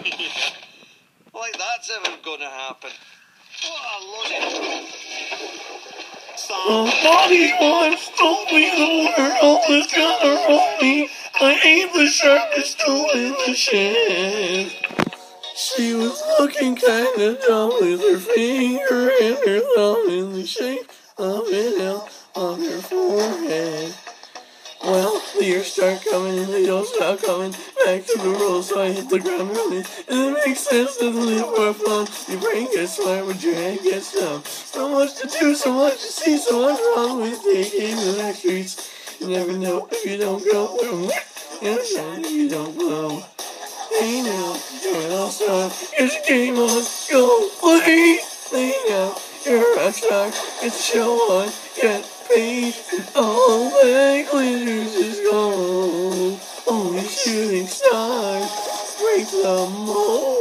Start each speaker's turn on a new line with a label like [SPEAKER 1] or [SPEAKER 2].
[SPEAKER 1] like that's ever gonna happen. What a load
[SPEAKER 2] Somebody once told me the world is gonna roll me. I ain't the sharpest tool in the shed. She was looking kinda dumb with her finger and her thumb in the shape of an L the years start coming and they don't stop coming back to the rules, so I hit the ground running. And it makes sense to live for fun. Your brain gets smart, but your head gets dumb. So much to do, so much to see, so what's wrong with taking the back streets? You never know if you don't go. You never if you don't blow. Hey now, you're all star. It's a game on, go play. Play now, you're a rock star. It's show on, get paid. All that. Only shooting stars break the mold.